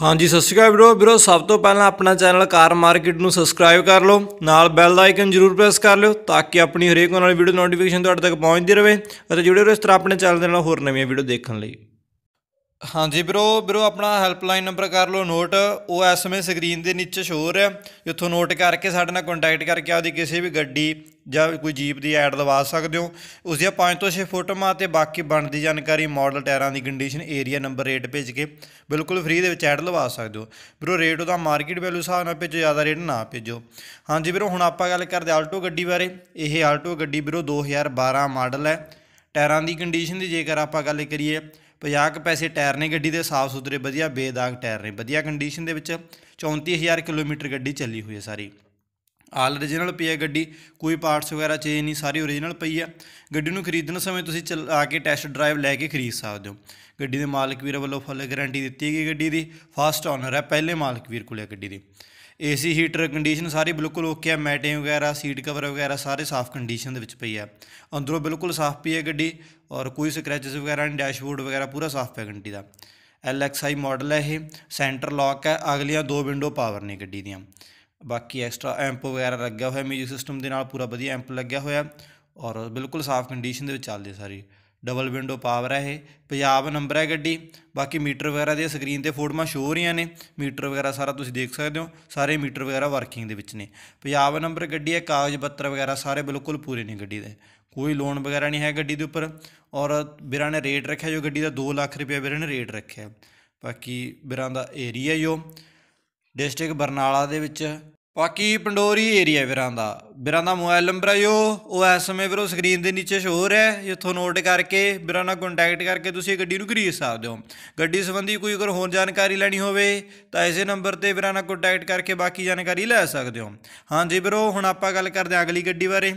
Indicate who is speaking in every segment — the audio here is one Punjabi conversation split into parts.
Speaker 1: ਹਾਂਜੀ, ਸਤਿ ਸ਼੍ਰੀ ਅਕਾਲ ਵੀਰੋ। ਵੀਰੋ, ਸਭ ਤੋਂ ਪਹਿਲਾਂ ਆਪਣਾ ਚੈਨਲ ਕਾਰ ਮਾਰਕੀਟ ਨੂੰ ਸਬਸਕ੍ਰਾਈਬ ਕਰ ਲਓ। ਨਾਲ ਬੈਲ ਦਾ ਆਈਕਨ ਜ਼ਰੂਰ ਪ੍ਰੈਸ ਕਰ ਲਿਓ ਤਾਂ ਕਿ ਆਪਣੀ ਹਰੇਕ ਆਉਣ ਵਾਲੀ ਵੀਡੀਓ ਨੋਟੀਫਿਕੇਸ਼ਨ ਤੁਹਾਡੇ ਤੱਕ ਪਹੁੰਚਦੀ ਰਹੇ ਅਤੇ ਜੁੜੇ ਰਹੋ ਇਸ ਤਰ੍ਹਾਂ ਆਪਣੇ ਚੈਨਲ ਦੇ ਨਾਲ ਹੋਰ ਨਵੀਆਂ ਵੀਡੀਓ ਦੇਖਣ ਲਈ। ਹਾਂਜੀ ਵੀਰੋ ਵੀਰੋ ਆਪਣਾ ਹੈਲਪਲਾਈਨ ਨੰਬਰ ਕਰ ਲਓ ਨੋਟ ਉਹ ਇਸ ਸਮੇਂ ਸਕਰੀਨ ਦੇ ਨੀਚੇ ਸ਼ੋ ਹੋ ਰਿਹਾ। ਇੱਥੋਂ ਨੋਟ ਕਰਕੇ ਸਾਡੇ ਨਾਲ ਕੰਟੈਕਟ ਕਰਕੇ ਆਪਦੀ ਕਿਸੇ ਵੀ ਗੱਡੀ ਜਾਂ ਕੋਈ ਜੀਪ ਦੀ ਐਡ ਲਵਾ ਸਕਦੇ ਹੋ। ਉਸ ਦੀਆਂ 5 ਤੋਂ 6 ਫੋਟੋਆਂ ਤੇ ਬਾਕੀ ਬਣਦੀ ਜਾਣਕਾਰੀ ਮਾਡਲ ਟਾਇਰਾਂ ਦੀ ਕੰਡੀਸ਼ਨ ਏਰੀਆ ਨੰਬਰ ਰੇਟ ਭੇਜ ਕੇ ਬਿਲਕੁਲ ਫ੍ਰੀ ਦੇ ਵਿੱਚ ਐਡ ਲਵਾ ਸਕਦੇ ਹੋ। ਵੀਰੋ ਰੇਟ ਉਹਦਾ ਮਾਰਕੀਟ ਵੈਲਿਊ ਹਿਸਾਬ ਨਾਲ ਭੇਜੋ, ਜ਼ਿਆਦਾ ਰੇਟ ਨਾ ਭੇਜੋ। ਹਾਂਜੀ ਵੀਰੋ, ਹੁਣ ਆਪਾਂ ਗੱਲ ਕਰਦੇ ਆਲਟੋ ਗੱਡੀ ਬਾਰੇ। ਇਹ ਆਲਟੋ ਗੱਡੀ ਵੀਰੋ 2012 ਮਾਡਲ ਹੈ। ਟਾਇਰਾਂ ਦੀ ਕੰਡੀਸ਼ਨ ਦੀ ਜੇਕਰ ਆਪਾਂ ਗੱਲ ਕਰੀਏ 50 ਕੁ ਪੈਸੇ ਟਾਇਰ ਨੇ ਗੱਡੀ ਦੇ, ਸਾਫ਼ ਸੁਥਰੇ, ਵਧੀਆ, ਬੇਦਾਗ ਟਾਇਰ ਨੇ। ਵਧੀਆ ਕੰਡੀਸ਼ਨ ਦੇ ਵਿੱਚ 34000 ਕਿਲੋਮੀਟਰ ਗੱਡੀ ਚੱਲੀ ਹੋਈ ਹੈ ਸਾਰੀ। ਆਲ origignal ਪਈ ਹੈ ਗੱਡੀ, ਕੋਈ ਪਾਰਟਸ ਵਗੈਰਾ ਚੇਂਜ ਨਹੀਂ, ਸਾਰੀ origignal ਪਈ ਹੈ। ਗੱਡੀ ਨੂੰ ਖਰੀਦਣ ਸਮੇਂ ਤੁਸੀਂ ਆ ਕੇ ਟੈਸਟ ਡਰਾਈਵ ਲੈ ਕੇ ਖਰੀਦ ਸਕਦੇ ਹੋ। ਗੱਡੀ ਦੇ ਮਾਲਕ ਵੀਰ ਵੱਲੋਂ ਫੁੱਲ ਗਾਰੰਟੀ ਦਿੱਤੀ ਗਈ ਗੱਡੀ ਦੀ। ਫਸਟ ਓਨਰ ਹੈ, ਪਹਿਲੇ ਮਾਲਕ ਵੀਰ ਕੋਲ ਹੈ ਗੱਡੀ ਦੀ। ਏਸੀ, ਹੀਟਰ, ਕੰਡੀਸ਼ਨ ਸਾਰੀ ਬਿਲਕੁਲ ਓਕੇ ਆ, ਮੈਟਿੰਗ ਵਗੈਰਾ, ਸੀਟ ਕਵਰ ਵਗੈਰਾ ਸਾਰੇ ਸਾਫ਼ ਕੰਡੀਸ਼ਨ ਦੇ ਵਿੱਚ ਪਈ ਹੈ ਅੰਦਰੋਂ ਬਿਲਕੁਲ ਸਾਫ਼ ਪਈ ਹੈ ਗੱਡੀ ਔਰ ਕੋਈ ਸਕ੍ਰੈਚਸ ਵਗੈਰਾ ਨਹੀਂ ਡੈਸ਼ਬੋਰਡ ਵਗੈਰਾ ਪੂਰਾ ਸਾਫ਼ ਪਿਆ ਗੱਡੀ ਦਾ। LXI ਮਾਡਲ ਹੈ ਇਹ ਸੈਂਟਰ ਲੌਕ ਹੈ ਅਗਲੀਆਂ ਦੋ ਵਿੰਡੋ ਪਾਵਰ ਨੇ ਗੱਡੀ ਦੀਆਂ। ਬਾਕੀ ਐਕਸਟਰਾ ਐਂਪ ਵਗੈਰਾ ਲੱਗਿਆ ਹੋਇਆ ਮਿਊਜ਼ਿਕ ਸਿਸਟਮ ਦੇ ਨਾਲ ਪੂਰਾ ਵਧੀਆ ਐਂਪ ਲੱਗਿਆ ਹੋਇਆ ਔਰ ਬਿਲਕੁਲ ਸਾਫ਼ ਕੰਡੀਸ਼ਨ ਦੇ ਵਿੱਚ ਚੱਲਦੀ ਸਾਰੀ। ਡਬਲ ਵਿੰਡੋ ਪਾਵਰ ਹੈ ਇਹ। ਪੰਜਾਬ ਨੰਬਰ ਹੈ ਗੱਡੀ। ਬਾਕੀ ਮੀਟਰ ਵਗੈਰਾ ਦੀਆਂ ਸਕਰੀਨ ਤੇ ਫੋਟੋਆਂ ਸ਼ੋ ਹੋ ਰਹੀਆਂ ਨੇ। ਮੀਟਰ ਵਗੈਰਾ ਸਾਰਾ ਤੁਸੀਂ ਦੇਖ ਸਕਦੇ ਹੋ। ਸਾਰੇ ਮੀਟਰ ਵਗੈਰਾ ਵਰਕਿੰਗ ਦੇ ਵਿੱਚ ਨੇ। ਪੰਜਾਬ ਨੰਬਰ ਗੱਡੀ ਹੈ, ਕਾਗਜ਼ ਪੱਤਰ ਵਗੈਰਾ ਸਾਰੇ ਬਿਲਕੁਲ ਪੂਰੇ ਨੇ ਗੱਡੀ ਦੇ। ਕੋਈ ਲੋਨ ਵਗੈਰਾ ਨਹੀਂ ਹੈ ਗੱਡੀ ਦੇ ਉੱਪਰ। ਔਰ ਵੀਰਾਂ ਨੇ ਰੇਟ ਰੱਖਿਆ, ਜੋ ਗੱਡੀ ਦਾ 2 ਲੱਖ ਰੁਪਏ ਵੀਰਾਂ ਨੇ ਰੇਟ ਰੱਖਿਆ। ਬਾਕੀ ਵੀਰਾਂ ਦਾ ਏਰੀਆ ਜੋ ਡਿਸਟ੍ਰਿਕਟ ਬਰਨਾਲਾ ਦੇ ਵਿੱਚ ਬਾਕੀ ਪੰਡੋਰੀ ਏਰੀਆ ਵੀਰਾਂ ਦਾ। ਵੀਰਾਂ ਦਾ ਮੋਬਾਈਲ ਨੰਬਰ ਹੈ ਜੋ ਉਹ। ਇਸ ਸਮੇਂ ਵੀਰੋ ਸਕਰੀਨ ਦੇ ਨੀਚੇ ਸ਼ੋ ਹੋ ਰਿਹਾ ਹੈ। ਇੱਥੋਂ ਨੋਟ ਕਰਕੇ ਵੀਰਾਂ ਨਾਲ ਕੰਟੈਕਟ ਕਰਕੇ ਤੁਸੀਂ ਇਹ ਗੱਡੀ ਨੂੰ ਖਰੀਦ ਸਕਦੇ ਹੋ। ਗੱਡੀ ਸੰਬੰਧੀ ਕੋਈ ਅਗਰ ਹੋਰ ਜਾਣਕਾਰੀ ਲੈਣੀ ਹੋਵੇ, ਤਾਂ ਇਸੇ ਨੰਬਰ ਤੇ ਵੀਰਾਂ ਨਾਲ ਕੰਟੈਕਟ ਕਰਕੇ ਬਾਕੀ ਜਾਣਕਾਰੀ ਲੈ ਸਕਦੇ ਹੋ। ਹਾਂਜੀ ਵੀਰੋ, ਹੁਣ ਆਪਾਂ ਗੱਲ ਕਰਦੇ ਹਾਂ ਅਗਲੀ ਗੱਡੀ ਬਾਰੇ।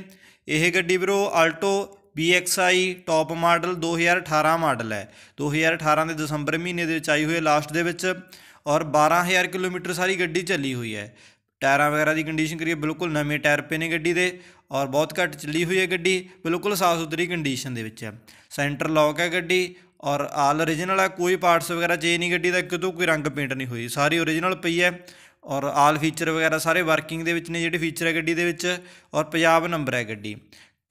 Speaker 1: ਇਹ ਗੱਡੀ ਵੀਰੋ Alto BXI top model 2018 model ਹੈ। 2018 ਦੇ ਦਸੰਬਰ ਮਹੀਨੇ ਦੇ ਵਿੱਚ ਆਈ ਹੋਈ ਹੈ ਲਾਸਟ ਦੇ ਵਿੱਚ। ਔਰ 12000 ਕਿਲੋਮੀਟਰ ਸਾਰੀ ਗੱਡੀ ਚੱਲੀ ਹੋਈ ਹੈ। ਟਾਇਰਾਂ ਵਗੈਰਾ ਦੀ ਕੰਡੀਸ਼ਨ ਕਰੀਏ, ਬਿਲਕੁਲ ਨਵੇਂ ਟਾਇਰ ਪਏ ਨੇ ਗੱਡੀ ਦੇ ਔਰ ਬਹੁਤ ਘੱਟ ਚੱਲੀ ਹੋਈ ਹੈ ਗੱਡੀ, ਬਿਲਕੁਲ ਸਾਫ਼ ਸੁਥਰੀ ਕੰਡੀਸ਼ਨ ਦੇ ਵਿੱਚ ਹੈ। ਸੈਂਟਰ ਲੌਕ ਹੈ ਗੱਡੀ ਔਰ ਆਲ origignal ਹੈ, ਕੋਈ ਪਾਰਟਸ ਵਗੈਰਾ ਚੇਂਜ ਨਹੀਂ ਗੱਡੀ ਦਾ ਕਿਤੋਂ ਕੋਈ ਰੰਗ ਪੇਂਟ ਨਹੀਂ ਹੋਈ। ਸਾਰੀ origignal ਪਈ ਹੈ ਔਰ ਆਲ ਫੀਚਰ ਵਗੈਰਾ ਸਾਰੇ ਵਰਕਿੰਗ ਦੇ ਵਿੱਚ ਨੇ ਜਿਹੜੇ ਫੀਚਰ ਹੈ ਗੱਡੀ ਦੇ ਵਿੱਚ ਔਰ ਪੰਜਾਬ ਨੰਬਰ ਹੈ ਗੱਡੀ।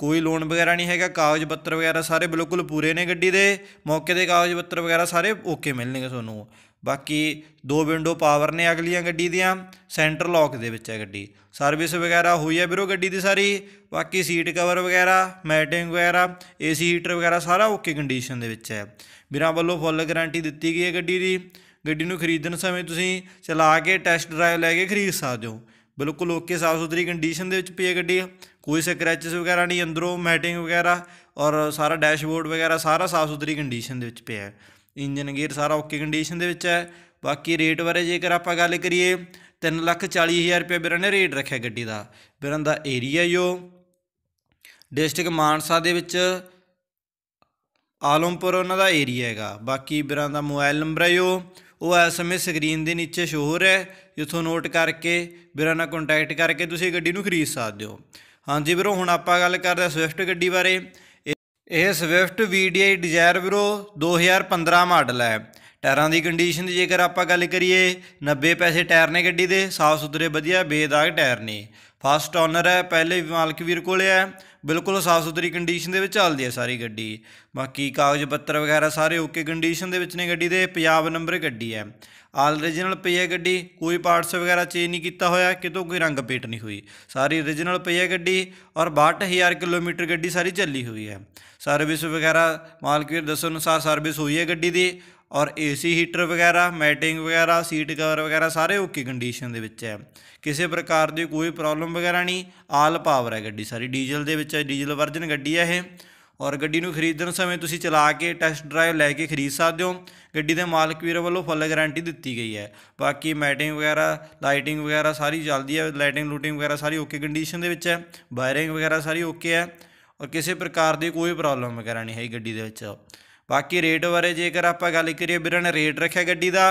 Speaker 1: ਕੋਈ ਲੋਨ ਵਗੈਰਾ ਨਹੀਂ ਹੈਗਾ, ਕਾਗਜ਼ ਪੱਤਰ ਵਗੈਰਾ ਸਾਰੇ ਬਿਲਕੁਲ ਪੂਰੇ ਨੇ ਗੱਡੀ ਦੇ, ਮੌਕੇ ਦੇ ਕਾਗਜ਼ ਪੱਤਰ ਵਗੈਰਾ ਸਾਰੇ ਓਕੇ ਮਿਲਣਗੇ ਤੁਹਾਨੂੰ। ਬਾਕੀ ਦੋ ਵਿੰਡੋ ਪਾਵਰ ਨੇ ਅਗਲੀਆਂ ਗੱਡੀ ਦੀਆਂ ਸੈਂਟਰ ਲੌਕ ਦੇ ਵਿੱਚ ਹੈ ਗੱਡੀ। ਸਰਵਿਸ ਵਗੈਰਾ ਹੋਈ ਹੈ ਵੀਰੋ ਗੱਡੀ ਦੀ ਸਾਰੀ, ਬਾਕੀ ਸੀਟ ਕਵਰ ਵਗੈਰਾ ਮੈਟਿੰਗ ਵਗੈਰਾ ਏਸੀ ਹੀਟਰ ਵਗੈਰਾ ਸਾਰਾ ਓਕੇ ਕੰਡੀਸ਼ਨ ਦੇ ਵਿੱਚ ਹੈ। ਵੀਰਾਂ ਵੱਲੋਂ ਫੁੱਲ ਗਾਰੰਟੀ ਦਿੱਤੀ ਗਈ ਹੈ ਗੱਡੀ ਦੀ। ਗੱਡੀ ਨੂੰ ਖਰੀਦਣ ਸਮੇਂ ਤੁਸੀਂ ਚਲਾ ਕੇ ਟੈਸਟ ਡਰਾਈਵ ਲੈ ਕੇ ਖਰੀਦ ਸਕਦੇ ਹੋ। ਬਿਲਕੁਲ ਓਕੇ ਸਾਫ਼ ਸੁਥਰੀ ਕੰਡੀਸ਼ਨ ਦੇ ਵਿੱਚ ਪਈ ਹੈ ਗੱਡੀ। ਕੋਈ ਸਕ੍ਰੈਚਸ ਵਗੈਰਾ ਨਹੀਂ, ਅੰਦਰੋਂ ਮੈਟਿੰਗ ਵਗੈਰਾ ਔਰ ਸਾਰਾ ਡੈਸ਼ਬੋਰਡ ਵਗੈਰਾ ਸਾਰਾ ਸਾਫ਼ ਸੁਥਰੀ ਕੰਡੀਸ਼ਨ ਦੇ ਵਿੱਚ ਪਿਆ ਹੈ। ਇੰਜਨ ਗੇਅਰ ਸਾਰਾ ਓਕੇ ਕੰਡੀਸ਼ਨ ਦੇ ਵਿੱਚ ਹੈ। ਬਾਕੀ ਰੇਟ ਬਾਰੇ ਜੇਕਰ ਆਪਾਂ ਗੱਲ ਕਰੀਏ 340000 ਰੁਪਏ ਵੀਰਾਂ ਨੇ ਰੇਟ ਰੱਖਿਆ ਗੱਡੀ ਦਾ। ਵੀਰਾਂ ਦਾ ਏਰੀਆ ਜੋ ਡਿਸਟ੍ਰਿਕਟ ਮਾਨਸਾ ਦੇ ਵਿੱਚ ਆਲਮਪੁਰ ਉਹਨਾਂ ਦਾ ਏਰੀਆ ਹੈਗਾ। ਬਾਕੀ ਵੀਰਾਂ ਦਾ ਮੋਬਾਈਲ ਨੰਬਰ ਹੈ ਜੋ ਉਹ। ਇਸ ਸਮੇਂ ਸਕਰੀਨ ਦੇ ਨੀਚੇ ਸ਼ੋ ਹੋ ਰਿਹਾ ਜਿੱਥੋਂ ਨੋਟ ਕਰਕੇ ਵੀਰਾਂ ਨਾਲ ਕੰਟੈਕਟ ਕਰਕੇ ਤੁਸੀਂ ਗੱਡੀ ਨੂੰ ਖਰੀਦ ਸਕਦੇ ਹੋ। ਹਾਂਜੀ ਵੀਰੋ, ਹੁਣ ਆਪਾਂ ਗੱਲ ਕਰਦੇ ਹਾਂ ਸਵਿਫਟ ਗੱਡੀ ਬਾਰੇ। ਇਹ ਸਵਿਫਟ VDI ਡਿਜ਼ਾਇਰ ਵੀਰੋ 2015 ਮਾਡਲ ਹੈ। ਟਾਇਰਾਂ ਦੀ ਕੰਡੀਸ਼ਨ ਦੀ ਜੇਕਰ ਆਪਾਂ ਗੱਲ ਕਰੀਏ 90 ਪੈਸੇ ਟਾਇਰ ਨੇ ਗੱਡੀ ਦੇ ਸਾਫ਼ ਸੁਥਰੇ ਵਧੀਆ, ਬੇਦਾਗ ਟਾਇਰ ਨੇ। ਫਸਟ ਓਨਰ ਹੈ, ਪਹਿਲੇ ਮਾਲਕ ਵੀਰ ਕੋਲੇ ਹੈ। ਬਿਲਕੁਲ ਸਾਫ਼ ਸੁਥਰੀ ਕੰਡੀਸ਼ਨ ਦੇ ਵਿੱਚ ਚੱਲਦੀ ਹੈ ਸਾਰੀ ਗੱਡੀ। ਬਾਕੀ ਕਾਗਜ਼ ਪੱਤਰ ਵਗੈਰਾ ਸਾਰੇ ਓਕੇ ਕੰਡੀਸ਼ਨ ਦੇ ਵਿੱਚ ਨੇ ਗੱਡੀ ਦੇ ਪੰਜਾਬ ਨੰਬਰ ਗੱਡੀ ਹੈ। ਆਲ origignal ਪਈ ਹੈ ਗੱਡੀ, ਕੋਈ ਪਾਰਟਸ ਵਗੈਰਾ ਚੇਂਜ ਨਹੀਂ ਕੀਤਾ ਹੋਇਆ, ਕਿਤੋਂ ਕੋਈ ਰੰਗ ਪੇਟ ਨਹੀਂ ਹੋਈ। ਸਾਰੀ origignal ਪਈ ਹੈ ਗੱਡੀ ਔਰ 62000 ਕਿਲੋਮੀਟਰ ਗੱਡੀ ਸਾਰੀ ਚੱਲੀ ਹੋਈ ਹੈ। ਸਰਵਿਸ ਵਗੈਰਾ ਮਾਲਕ ਵੀਰ ਦੱਸਣ ਅਨੁਸਾਰ ਸਰਵਿਸ ਹੋਈ ਹੈ ਗੱਡੀ ਦੀ ਔਰ ਏਸੀ ਹੀਟਰ ਵਗੈਰਾ, ਮੈਟਿੰਗ ਵਗੈਰਾ, ਸੀਟ ਕਵਰ ਵਗੈਰਾ ਸਾਰੇ ਓਕੇ ਕੰਡੀਸ਼ਨ ਦੇ ਵਿੱਚ ਹੈ। ਕਿਸੇ ਪ੍ਰਕਾਰ ਦੀ ਕੋਈ ਪ੍ਰੋਬਲਮ ਵਗੈਰਾ ਨਹੀਂ ਆਲ ਪਾਵਰ ਹੈ ਗੱਡੀ ਸਾਰੀ। ਡੀਜ਼ਲ ਦੇ ਵਿੱਚ ਹੈ ਡੀਜ਼ਲ ਵਰਜਨ ਗੱਡੀ ਹੈ ਇਹ। ਔਰ ਗੱਡੀ ਨੂੰ ਖਰੀਦਣ ਸਮੇਂ ਤੁਸੀਂ ਚਲਾ ਕੇ ਟੈਸਟ ਡਰਾਈਵ ਲੈ ਕੇ ਖਰੀਦ ਸਕਦੇ ਹੋ। ਗੱਡੀ ਦੇ ਮਾਲਕ ਵੀਰ ਵੱਲੋਂ ਫੁੱਲ ਗਾਰੰਟੀ ਦਿੱਤੀ ਗਈ ਹੈ। ਬਾਕੀ ਮੈਟਿੰਗ ਵਗੈਰਾ ਲਾਈਟਿੰਗ ਵਗੈਰਾ ਸਾਰੀ ਚੱਲਦੀ ਹੈ। ਲਾਈਟਿੰਗ ਲੂਟਿੰਗ ਵਗੈਰਾ ਸਾਰੀ ਓਕੇ ਕੰਡੀਸ਼ਨ ਦੇ ਵਿੱਚ ਹੈ। ਵਾਇਰਿੰਗ ਵਗੈਰਾ ਸਾਰੀ ਓਕੇ ਹੈ। ਔਰ ਕਿਸੇ ਪ੍ਰਕਾਰ ਦੀ ਕੋਈ ਪ੍ਰੋਬਲਮ ਵਗੈਰਾ ਨਹੀਂ ਹੈ ਗੱਡੀ ਦੇ ਵਿੱਚ। ਬਾਕੀ ਰੇਟ ਬਾਰੇ ਜੇਕਰ ਆਪਾਂ ਗੱਲ ਕਰੀਏ ਵੀਰਾਂ ਨੇ ਰੇਟ ਰੱਖਿਆ ਗੱਡੀ ਦਾ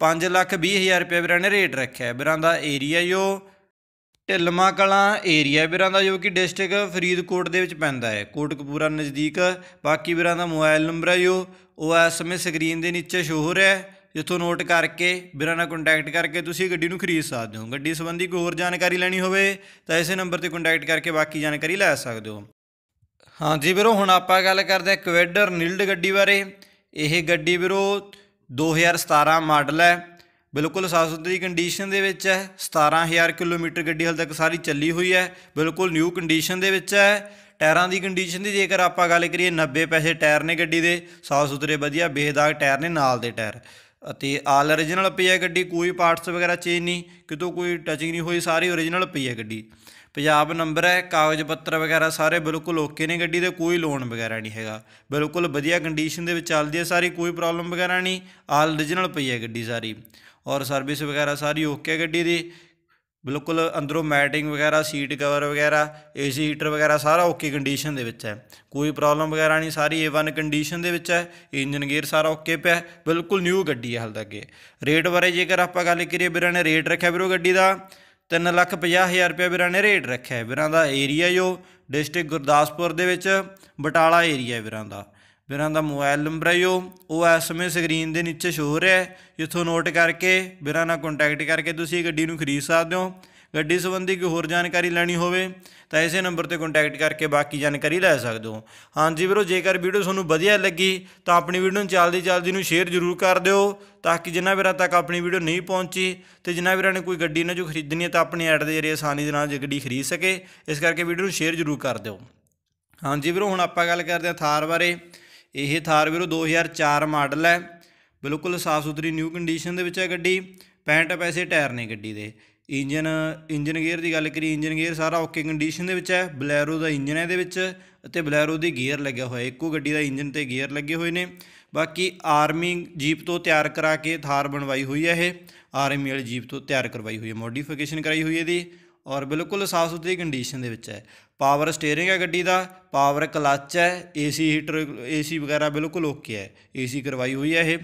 Speaker 1: 5 ਲੱਖ 20 ਹਜ਼ਾਰ ਰੁਪਏ ਵੀਰਾਂ ਨੇ ਰੇਟ ਰੱਖਿਆ। ਵੀਰਾਂ ਦਾ ਏਰੀਆ ਜੋ ਢਿਲਮਾ ਕਲਾਂ ਏਰੀਆ ਵੀਰਾਂ ਦਾ, ਜੋ ਕਿ ਡਿਸਟ੍ਰਿਕਟ ਫਰੀਦਕੋਟ ਦੇ ਵਿੱਚ ਪੈਂਦਾ ਹੈ। ਕੋਟਕਪੂਰਾ ਨਜ਼ਦੀਕ, ਬਾਕੀ ਵੀਰਾਂ ਦਾ ਮੋਬਾਈਲ ਨੰਬਰ ਹੈ ਜੋ ਉਹ ਇਸ ਸਮੇਂ ਸਕਰੀਨ ਦੇ ਨੀਚੇ ਸ਼ੋ ਹੋ ਰਿਹਾ ਹੈ। ਜਿੱਥੋਂ ਨੋਟ ਕਰਕੇ ਵੀਰਾਂ ਨਾਲ ਕੰਟੈਕਟ ਕਰਕੇ ਤੁਸੀਂ ਗੱਡੀ ਨੂੰ ਖਰੀਦ ਸਕਦੇ ਹੋ। ਗੱਡੀ ਸੰਬੰਧੀ ਕੋਈ ਹੋਰ ਜਾਣਕਾਰੀ ਲੈਣੀ ਹੋਵੇ ਤਾਂ ਇਸੇ ਨੰਬਰ ਤੇ ਕੰਟੈਕਟ ਕਰਕੇ ਬਾਕੀ ਜਾਣਕਾਰੀ ਲੈ ਸਕਦੇ ਹੋ। ਹਾਂਜੀ ਵੀਰੋ, ਹੁਣ ਆਪਾਂ ਗੱਲ ਕਰਦੇ ਹਾਂ ਕਵੈਡਰ ਨਿਲਡ ਗੱਡੀ ਬਾਰੇ। ਇਹ ਗੱਡੀ ਵੀਰੋ 2017 ਮਾਡਲ ਹੈ। ਬਿਲਕੁਲ ਸਾਫ਼ ਸੁਥਰੀ ਕੰਡੀਸ਼ਨ ਦੇ ਵਿੱਚ ਹੈ। 17000 ਕਿਲੋਮੀਟਰ ਗੱਡੀ ਹਾਲ ਤੱਕ ਸਾਰੀ ਚੱਲੀ ਹੋਈ ਹੈ। ਬਿਲਕੁਲ ਨਿਊ ਕੰਡੀਸ਼ਨ ਦੇ ਵਿੱਚ ਹੈ। ਟਾਇਰਾਂ ਦੀ ਕੰਡੀਸ਼ਨ ਦੀ ਜੇਕਰ ਆਪਾਂ ਗੱਲ ਕਰੀਏ 90 ਪੈਸੇ ਟਾਇਰ ਨੇ ਗੱਡੀ ਦੇ। ਸਾਫ਼ ਸੁਥਰੇ, ਵਧੀਆ, ਬੇਦਾਗ ਟਾਇਰ ਨੇ ਨਾਲ ਦੇ ਟਾਇਰ। ਅਤੇ ਆਲ origignal ਪਈ ਹੈ ਗੱਡੀ, ਕੋਈ ਪਾਰਟਸ ਵਗੈਰਾ ਚੇਂਜ ਨਹੀਂ, ਕਿਤੋਂ ਕੋਈ ਟਚਿੰਗ ਨਹੀਂ ਹੋਈ, ਸਾਰੀ origignal ਪਈ ਹੈ ਗੱਡੀ। ਪੰਜਾਬ ਨੰਬਰ ਹੈ, ਕਾਗਜ਼ ਪੱਤਰ ਵਗੈਰਾ ਸਾਰੇ ਬਿਲਕੁਲ ਓਕੇ ਨੇ ਗੱਡੀ ਦੇ, ਕੋਈ ਲੋਨ ਵਗੈਰਾ ਨਹੀਂ ਹੈਗਾ। ਬਿਲਕੁਲ ਵਧੀਆ ਕੰਡੀਸ਼ਨ ਦੇ ਵਿੱਚ ਚੱਲਦੀ ਹੈ ਸਾਰੀ, ਕੋਈ ਪ੍ਰੋਬਲਮ ਵਗੈਰਾ ਨਹੀਂ ਆਲ ਓਰੀਜਨਲ ਪਈ ਹੈ ਗੱਡੀ ਸਾਰੀ। ਔਰ ਸਰਵਿਸ ਵਗੈਰਾ ਸਾਰੀ ਓਕੇ ਹੈ ਗੱਡੀ ਦੀ। ਬਿਲਕੁਲ ਅੰਦਰੋਂ ਮੈਟਿੰਗ ਵਗੈਰਾ ਸੀਟ ਕਵਰ ਵਗੈਰਾ ਏਸੀ ਹੀਟਰ ਵਗੈਰਾ ਸਾਰਾ ਓਕੇ ਕੰਡੀਸ਼ਨ ਦੇ ਵਿੱਚ ਹੈ। ਕੋਈ ਪ੍ਰੋਬਲਮ ਵਗੈਰਾ ਨਹੀਂ, ਸਾਰੀ A1 ਕੰਡੀਸ਼ਨ ਦੇ ਵਿੱਚ ਹੈ ਇੰਜਨ ਗੇਅਰ ਸਾਰਾ ਓਕੇ ਪਿਆ ਬਿਲਕੁਲ ਨਿਊ ਗੱਡੀ ਹੈ ਹਾਲ ਤੱਕ ਇਹ। ਰੇਟ ਬਾਰੇ ਜੇਕਰ ਆਪਾਂ ਗੱਲ ਕਰੀਏ ਵੀਰਾਂ ਨੇ ਰੇਟ ਰੱਖਿਆ ਵੀਰੋ ਗੱਡੀ ਦਾ। ਤਿੰਨ ਲੱਖ ਪੰਜਾਹ ਹਜ਼ਾਰ ਰੁਪਏ ਵੀਰਾਂ ਨੇ ਰੇਟ ਰੱਖਿਆ ਹੈ। ਵੀਰਾਂ ਦਾ ਏਰੀਆ ਜੋ ਡਿਸਟ੍ਰਿਕਟ ਗੁਰਦਾਸਪੁਰ ਦੇ ਵਿੱਚ, ਬਟਾਲਾ ਏਰੀਆ ਹੈ ਵੀਰਾਂ ਦਾ। ਵੀਰਾਂ ਦਾ ਮੋਬਾਈਲ ਨੰਬਰ ਹੈ ਜੋ ਉਹ। ਇਸ ਸਮੇਂ ਸਕਰੀਨ ਦੇ ਨੀਚੇ ਸ਼ੋ ਹੋ ਰਿਹਾ ਹੈ। ਜਿੱਥੋਂ ਨੋਟ ਕਰਕੇ, ਵੀਰਾਂ ਨਾਲ ਕੰਟੈਕਟ ਕਰਕੇ ਤੁਸੀਂ ਗੱਡੀ ਨੂੰ ਖਰੀਦ ਸਕਦੇ ਹੋ। ਗੱਡੀ ਸੰਬੰਧੀ ਕੋਈ ਹੋਰ ਜਾਣਕਾਰੀ ਲੈਣੀ ਹੋਵੇ ਤਾਂ ਇਸੇ ਨੰਬਰ ਤੇ ਕੰਟੈਕਟ ਕਰਕੇ ਬਾਕੀ ਜਾਣਕਾਰੀ ਲੈ ਸਕਦੇ ਹੋ। ਹਾਂਜੀ ਵੀਰੋ, ਜੇਕਰ ਵੀਡੀਓ ਤੁਹਾਨੂੰ ਵਧੀਆ ਲੱਗੀ ਤਾਂ ਆਪਣੀ ਵੀਡੀਓ ਨੂੰ ਜਲਦੀ ਜਲਦੀ ਨੂੰ ਸ਼ੇਅਰ ਜ਼ਰੂਰ ਕਰ ਦਿਓ ਤਾਂ ਕਿ ਜਿਨ੍ਹਾਂ ਵੀਰਾਂ ਤੱਕ ਆਪਣੀ ਵੀਡੀਓ ਨਹੀਂ ਪਹੁੰਚੀ ਤੇ ਜਿੰਨਾ ਵੀਰਾਂ ਨੇ ਕੋਈ ਗੱਡੀ ਨਾ ਜੋ ਖਰੀਦਣੀ ਹੈ ਤਾਂ ਆਪਣੀ ਐਡ ਦੇ ਜਰੀਏ ਆਸਾਨੀ ਦੇ ਨਾਲ ਗੱਡੀ ਖਰੀਦ ਸਕੇ, ਇਸ ਕਰਕੇ ਵੀਡੀਓ ਨੂੰ ਸ਼ੇਅਰ ਜ਼ਰੂਰ ਕਰ ਦਿਓ। ਹਾਂਜੀ ਵੀਰੋ, ਹੁਣ ਆਪਾਂ ਗੱਲ ਕਰਦੇ ਹਾਂ ਥਾਰ ਬਾਰੇ। ਇਹ ਥਾਰ ਵੀਰੋ 2004 ਮਾਡਲ ਹੈ। ਬਿਲਕੁਲ ਸਾਫ਼ ਸੁਥਰੀ ਨਿਊ ਕੰਡੀਸ਼ਨ ਦੇ ਵਿੱਚ ਹੈ ਗੱਡੀ 65 ਪੈਸੇ ਟਾਇਰ ਨੇ ਗੱਡੀ ਦੇ। ਇੰਜਨ ਇੰਜਨ ਗੇਅਰ ਦੀ ਗੱਲ ਕਰੀ ਇੰਜਨ ਗੇਅਰ ਸਾਰਾ ਓਕੇ ਕੰਡੀਸ਼ਨ ਦੇ ਵਿੱਚ ਹੈ। ਬਲੈਰੋ ਦਾ ਇੰਜਨ ਹੈ ਇਹਦੇ ਵਿੱਚ ਅਤੇ ਬਲੈਰੋ ਦੀ ਗੇਅਰ ਲੱਗਿਆ ਹੋਇਆ ਇੱਕੋ ਗੱਡੀ ਦਾ ਇੰਜਨ ਤੇ ਗੇਅਰ ਲੱਗੇ ਹੋਏ ਨੇ। ਬਾਕੀ ਆਰਮੀ ਜੀਪ ਤੋਂ ਤਿਆਰ ਕਰਾ ਕੇ ਥਾਰ ਬਣਵਾਈ ਹੋਈ ਹੈ ਇਹ। ਆਰਮੀ ਵਾਲੀ ਜੀਪ ਤੋਂ ਤਿਆਰ ਕਰਵਾਈ ਹੋਈ ਹੈ। ਮੋਡੀਫਿਕੇਸ਼ਨ ਕਰਾਈ ਹੋਈ ਹੈ ਇਹਦੀ ਔਰ ਬਿਲਕੁਲ ਸਾਫ਼ ਸੁਥਰੀ ਕੰਡੀਸ਼ਨ ਦੇ ਵਿੱਚ ਹੈ। ਪਾਵਰ ਸਟੀਅਰਿੰਗ ਹੈ ਗੱਡੀ ਦਾ ਪਾਵਰ ਕਲੱਚ ਹੈ ਏਸੀ ਹੀਟਰ ਏਸੀ ਵਗੈਰਾ ਬਿਲਕੁਲ ਓਕੇ ਹੈ। ਏਸੀ ਕਰਵਾਈ ਹੋਈ ਹੈ ਇਹ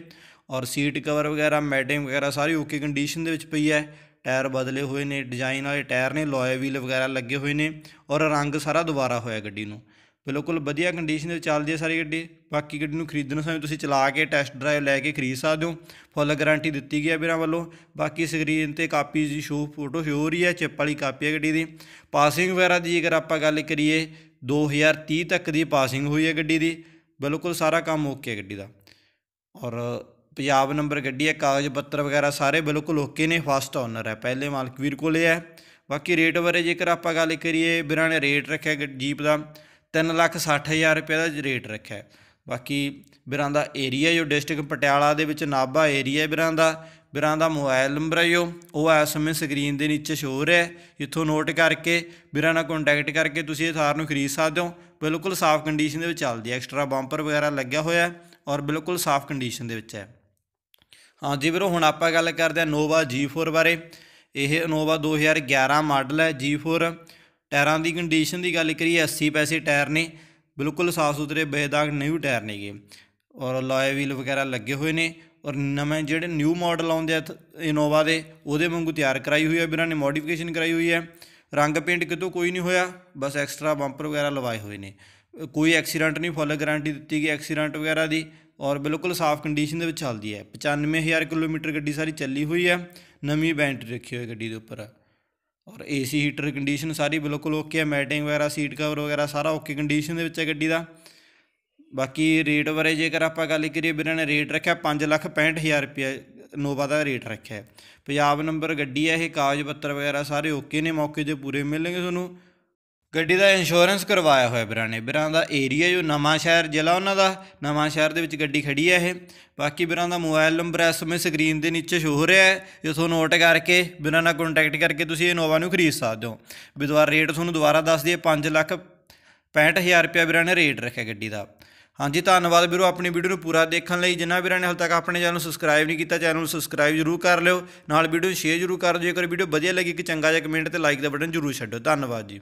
Speaker 1: ਔਰ ਸੀਟ ਕਵਰ ਵਗੈਰਾ ਮੈਟਿੰਗ ਵਗੈਰਾ ਸਾਰੀ ਓਕੇ ਕੰਡੀਸ਼ਨ ਦੇ ਵਿੱਚ ਪਈ ਹੈ। ਟਾਇਰ ਬਦਲੇ ਹੋਏ ਨੇ ਡਿਜ਼ਾਈਨ ਵਾਲੇ ਟਾਇਰ ਨੇ ਲੋਏ ਵੀਲ ਵਗੈਰਾ ਲੱਗੇ ਹੋਏ ਨੇ ਔਰ ਰੰਗ ਸਾਰਾ ਦੁਬਾਰਾ ਹੋਇਆ ਗੱਡੀ ਨੂੰ। ਬਿਲਕੁਲ ਵਧੀਆ ਕੰਡੀਸ਼ਨ ਦੇ ਚੱਲਦੀ ਹੈ ਸਾਰੀ ਗੱਡੀ। ਬਾਕੀ ਗੱਡੀ ਨੂੰ ਖਰੀਦਣ ਸਮੇਂ ਤੁਸੀਂ ਚਲਾ ਕੇ ਟੈਸਟ ਡਰਾਈਵ ਲੈ ਕੇ ਖਰੀਦ ਸਕਦੇ ਹੋ। ਫੁੱਲ ਗਾਰੰਟੀ ਦਿੱਤੀ ਗਈ ਹੈ ਵੀਰਾਂ ਵੱਲੋਂ। ਬਾਕੀ ਸਕਰੀਨ ਤੇ ਕਾਪੀ ਦੀ ਸ਼ੋ ਫੋਟੋ ਸ਼ੋ ਰਹੀ ਹੈ ਚਿੱਪ ਵਾਲੀ ਕਾਪੀ ਹੈ ਗੱਡੀ ਦੀ। ਪਾਸਿੰਗ ਵਗੈਰਾ ਦੀ ਜੇਕਰ ਆਪਾਂ ਗੱਲ ਕਰੀਏ 2030 ਤੱਕ ਦੀ ਪਾਸਿੰਗ ਹੋਈ ਹੈ ਗੱਡੀ ਦੀ। ਬਿਲਕੁਲ ਸਾਰਾ ਕੰਮ ਓਕੇ ਹੈ ਗੱਡੀ ਦਾ। ਔਰ ਪੰਜਾਬ ਨੰਬਰ ਗੱਡੀ ਹੈ, ਕਾਗਜ਼, ਪੱਤਰ ਵਗੈਰਾ ਸਾਰੇ ਬਿਲਕੁਲ ਓਕੇ ਨੇ ਫਸਟ ਓਨਰ ਹੈ। ਪਹਿਲੇ ਮਾਲਕ ਵੀਰ ਕੋਲੇ ਹੈ। ਬਾਕੀ ਰੇਟ ਬਾਰੇ ਜੇਕਰ ਆਪਾਂ ਗੱਲ ਕਰੀਏ ਵੀਰਾਂ ਨੇ ਰੇਟ ਰੱਖਿਆ ਗ- ਜੀਪ ਦਾ, ਤਿੰਨ ਲੱਖ ਸੱਠ ਹਜ਼ਾਰ ਰੁਪਏ ਦਾ ਰੇਟ ਰੱਖਿਆ ਬਾਕੀ ਵੀਰਾਂ ਦਾ ਏਰੀਆ ਜੋ ਡਿਸਟ੍ਰਿਕਟ ਪਟਿਆਲਾ ਦੇ ਵਿੱਚ ਨਾਭਾ ਏਰੀਆ ਵੀਰਾਂ ਦਾ ਵੀਰਾਂ ਦਾ ਮੋਬਾਈਲ ਨੰਬਰ ਹੈ ਜੋ, ਉਹ ਇਸ ਸਮੇਂ ਸਕਰੀਨ ਦੇ ਨੀਚੇ ਸ਼ੋ ਹੋ ਰਿਹਾ ਹੈ। ਇੱਥੋਂ ਨੋਟ ਕਰਕੇ ਵੀਰਾਂ ਨਾਲ ਕੰਟੈਕਟ ਕਰਕੇ ਤੁਸੀਂ ਇਹ ਥਾਰ ਨੂੰ ਖਰੀਦ ਸਕਦੇ ਹੋ। ਬਿਲਕੁਲ ਸਾਫ਼ ਕੰਡੀਸ਼ਨ ਦੇ ਵਿੱਚ ਚੱਲਦੀ ਹੈ। ਐਕਸਟਰਾ ਬੰਪਰ ਵਗੈਰਾ ਲੱਗਿਆ ਹੋਇਆ ਔਰ ਬਿਲਕੁਲ ਸਾਫ਼ ਕੰਡੀਸ਼ਨ ਦੇ ਵਿੱਚ ਹੈ। ਹਾਂਜੀ ਵੀਰੋ, ਹੁਣ ਆਪਾਂ ਗੱਲ ਕਰਦੇ ਹਾਂ ਨੋਵਾ G4 ਬਾਰੇ। ਇਹ ਇਨੋਵਾ 2011 ਮਾਡਲ ਹੈ G4 ਟਾਇਰਾਂ ਦੀ ਕੰਡੀਸ਼ਨ ਦੀ ਗੱਲ ਕਰੀਏ 80 ਪੈਸੇ ਟਾਇਰ ਨੇ। ਬਿਲਕੁਲ ਸਾਫ਼ ਸੁਥਰੇ, ਬੇਦਾਗ ਨਿਊ ਟਾਇਰ ਨੇਗੇ ਔਰ ਲੋਏ ਵੀਲ ਵਗੈਰਾ ਲੱਗੇ ਹੋਏ ਨੇ। ਔਰ ਨਵੇਂ ਜਿਹੜੇ ਨਿਊ ਮਾਡਲ ਆਉਂਦੇ ਆ ਇਨੋਵਾ ਦੇ, ਉਹਦੇ ਵਾਂਗੂ ਤਿਆਰ ਕਰਾਈ ਹੋਈ ਹੈ ਵੀਰਾਂ ਨੇ ਮੋਡੀਫਿਕੇਸ਼ਨ ਕਰਾਈ ਹੋਈ ਹੈ ਰੰਗ ਪੇਂਟ ਕਿਤੋਂ ਕੋਈ ਨਹੀਂ ਹੋਇਆ, ਬਸ ਐਕਸਟਰਾ ਬੰਪਰ ਵਗੈਰਾ ਲਵਾਏ ਹੋਏ ਨੇ। ਕੋਈ ਐਕਸੀਡੈਂਟ ਨਹੀਂ ਫੁੱਲ ਗਾਰੰਟੀ ਦਿੱਤੀ ਗਈ ਐਕਸੀਡੈਂਟ ਵਗੈਰਾ ਦੀ। ਔਰ ਬਿਲਕੁਲ ਸਾਫ਼ ਕੰਡੀਸ਼ਨ ਦੇ ਵਿੱਚ ਚੱਲਦੀ ਹੈ। 95000 ਕਿਲੋਮੀਟਰ ਗੱਡੀ ਸਾਰੀ ਚੱਲੀ ਹੋਈ ਹੈ। ਨਵੀਂ ਬੈਟਰੀ ਰੱਖੀ ਹੋਈ ਗੱਡੀ ਦੇ ਉੱਪਰ। ਔਰ ਏਸੀ ਹੀਟਰ ਕੰਡੀਸ਼ਨ ਸਾਰੀ ਬਿਲਕੁਲ ਓਕੇ ਹੈ। ਮੈਟਿੰਗ ਵਗੈਰਾ ਸੀਟ ਕਵਰ ਵਗੈਰਾ ਸਾਰਾ ਓਕੇ ਕੰਡੀਸ਼ਨ ਦੇ ਵਿੱਚ ਹੈ ਗੱਡੀ ਦਾ। ਬਾਕੀ ਰੇਟ ਬਾਰੇ ਜੇਕਰ ਆਪਾਂ ਗੱਲ ਕਰੀਏ, ਵੀਰਾਂ ਨੇ ਰੇਟ ਰੱਖਿਆ 565000 ਰੁਪਏ ਨੋਵਾ ਦਾ ਰੇਟ ਰੱਖਿਆ ਪੰਜਾਬ ਨੰਬਰ ਗੱਡੀ ਹੈ ਇਹ, ਕਾਗਜ਼ ਪੱਤਰ ਵਗੈਰਾ ਸਾਰੇ ਓਕੇ ਨੇ। ਮੌਕੇ ਤੇ ਪੂਰੇ ਮਿਲਣਗੇ ਤੁਹਾਨੂੰ। ਗੱਡੀ ਦਾ ਇੰਸ਼ੋਰੈਂਸ ਕਰਵਾਇਆ ਹੋਇਆ ਵੀਰਾਂ ਨੇ ਵੀਰਾਂ ਦਾ ਏਰੀਆ ਜੋ ਨਵਾਂ ਸ਼ਹਿਰ, ਜ਼ਿਲ੍ਹਾ ਉਹਨਾਂ ਦਾ, ਨਵਾਂ ਸ਼ਹਿਰ ਦੇ ਵਿੱਚ ਗੱਡੀ ਖੜੀ ਹੈ ਇਹ। ਬਾਕੀ ਵੀਰਾਂ ਦਾ ਮੋਬਾਈਲ ਨੰਬਰ ਇਸ ਸਮੇਂ ਸਕਰੀਨ ਦੇ ਨੀਚੇ ਸ਼ੋ ਹੋ ਰਿਹਾ ਹੈ। ਜੇ ਤੁਹਾਨੂੰ ਨੋਟ ਕਰਕੇ ਵੀਰਾਂ ਨਾਲ ਕੰਟੈਕਟ ਕਰਕੇ ਤੁਸੀਂ ਇਨੋਵਾ ਨੂੰ ਖਰੀਦ ਸਕਦੇ ਹੋ। ਵੀ ਦੁਬਾਰਾ ਰੇਟ ਤੁਹਾਨੂੰ ਦੁਬਾਰਾ ਦੱਸ ਦਈਏ 5 ਲੱਖ 65000 ਰੁਪਏ ਵੀਰਾਂ ਨੇ ਰੇਟ ਰੱਖਿਆ ਗੱਡੀ ਦਾ। ਹਾਂਜੀ, ਧੰਨਵਾਦ ਵੀਰੋ ਆਪਣੀ ਵੀਡੀਓ ਨੂੰ ਪੂਰਾ ਦੇਖਣ ਲਈ। ਜਿਨ੍ਹਾਂ ਵੀਰਾਂ ਨੇ ਹਾਲ ਤੱਕ ਆਪਣੇ ਚੈਨਲ ਨੂੰ ਸਬਸਕ੍ਰਾਈਬ ਨਹੀਂ ਕੀਤਾ ਚੈਨਲ ਨੂੰ ਸਬਸਕ੍ਰਾਈਬ ਜ਼ਰੂਰ ਕਰ ਲਿਓ। ਨਾਲ ਵੀਡੀਓ ਨੂੰ ਸ਼ੇਅਰ ਜ਼ਰੂਰ ਕਰ ਦਿਓ। ਜੇਕਰ ਵੀਡੀਓ ਵਧੀਆ ਲੱਗੀ ਕਿ ਚੰਗਾ ਜਿਹਾ ਕਮੈਂਟ ਤੇ ਲਾਈਕ ਦਾ ਬਟਨ ਜ਼ਰੂਰ ਛੱਡੋ। ਧੰਨਵਾਦ ਜੀ।